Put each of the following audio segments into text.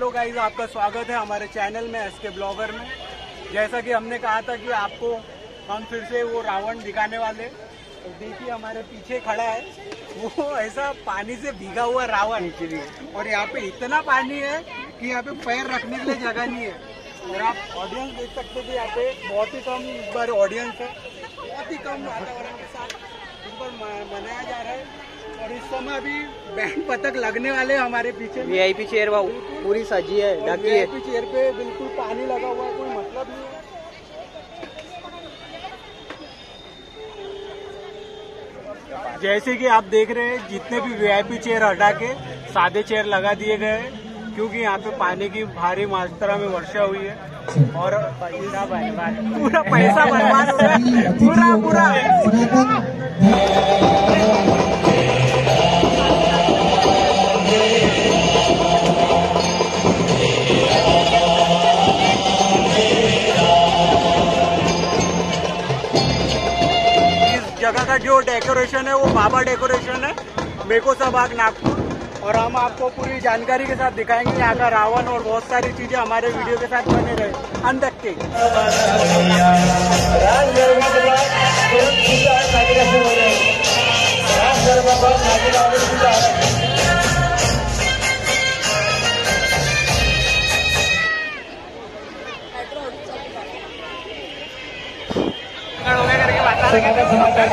Hello guys, आपका स्वागत है हमारे चैनल में एस के ब्लॉगर में। जैसा कि हमने कहा था कि आपको हम फिर से वो रावण दिखाने वाले तो देखिए, हमारे पीछे खड़ा है। वो ऐसा पानी से भीगा हुआ रावण। और यहाँ पे इतना पानी है कि यहाँ पे पैर रखने के लिए जगह नहीं है। और आप ऑडियंस देख सकते कि यहाँ पे बहुत ही कम, इस बार ऑडियंस है। बहुत ही कम वातावरण के साथ इस बार मनाया जा रहा है। और इस समय अभी बैंड पतक लगने वाले हमारे पीछे में। वीआईपी चेयर भाऊ पूरी सजी है ढकी है। चेयर पे बिल्कुल पानी लगा हुआ है कोई मतलब नहीं है। जैसे कि आप देख रहे हैं जितने भी वीआईपी चेयर हटा के सादे चेयर लगा दिए गए हैं क्योंकि यहाँ पे पानी की भारी मात्रा में वर्षा हुई है और पैसा पूरा पैसा बर्बाद पूरा पूरा। डेकोरेशन है, वो बाबा डेकोरेशन है। मेको बाग नागपुर। और हम आपको पूरी जानकारी के साथ दिखाएँगे, यहाँ का रावण और बहुत सारी चीज़ें हमारे वीडियो के साथ बने रहे। अंत तक कि आप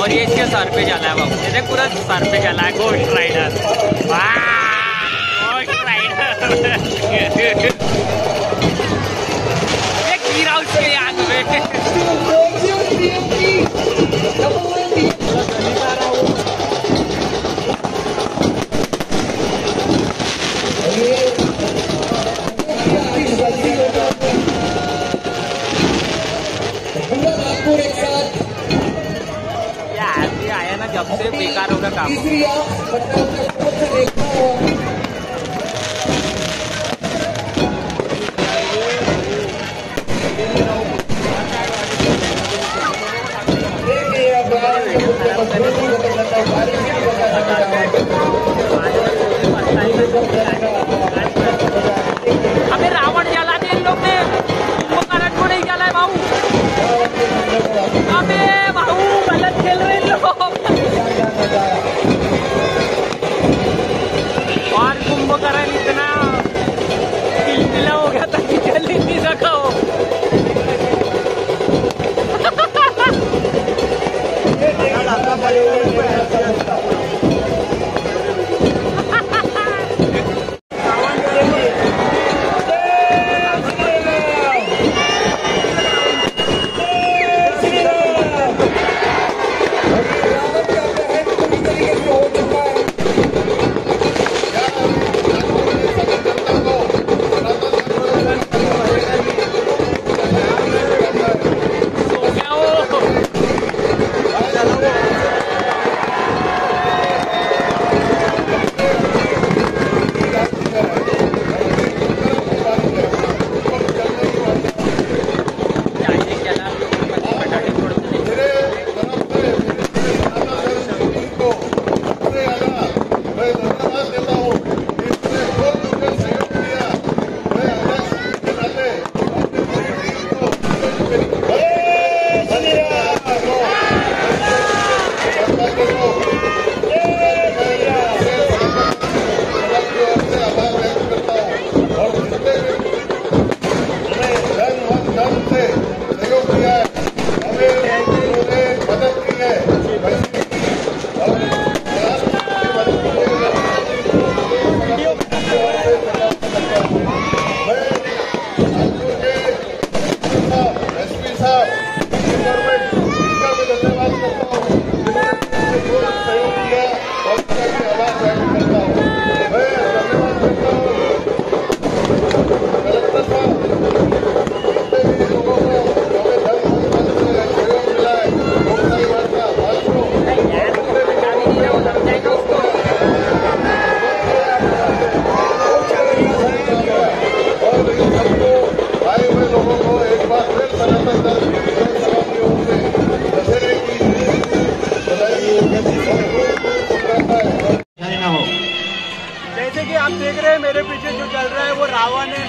और ये इसके सर पे चला है बाबू। ये पूरा सर पे चला है गोस्ट राइडर गोस्ट राइडर बेकार होगा काम।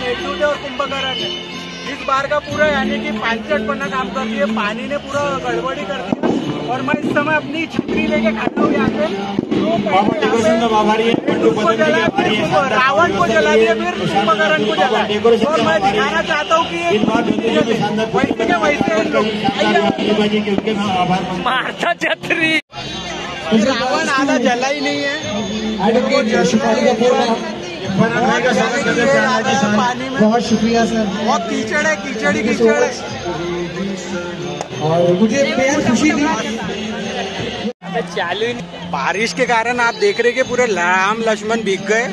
मेघदूत है और कुंभकर्ण है। इस बार का पूरा यानी कि पन्ना काम करती है पानी ने पूरा गड़बड़ी कर दिया और मैं इस समय अपनी छतरी लेके खड़ा हूँ यहाँ पे। तो रावण को जला दिया फिर कुंभकर्ण को जला। और मैं दिखाना चाहता हूँ की वैसे के वैसे मारता छतरी। रावण आधा जला ही नहीं है। बहुत शुक्रिया सर। बहुत कीचड़ है कीचड़ कीचड़ है। और मुझे बेहद खुशी थी। चालू बारिश के कारण आप देख रहे कि पूरे राम लक्ष्मण भीग गए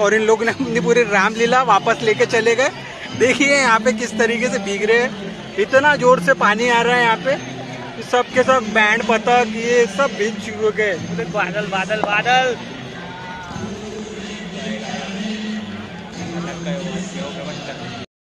और इन लोगों ने अपनी पूरी रामलीला वापस लेके चले गए। देखिए यहाँ पे किस तरीके से भीग रहे हैं। इतना ज़ोर से पानी आ रहा है यहाँ पे। सबके सब बैंड पतक ये सब भीग चुके बादल बादल बादल।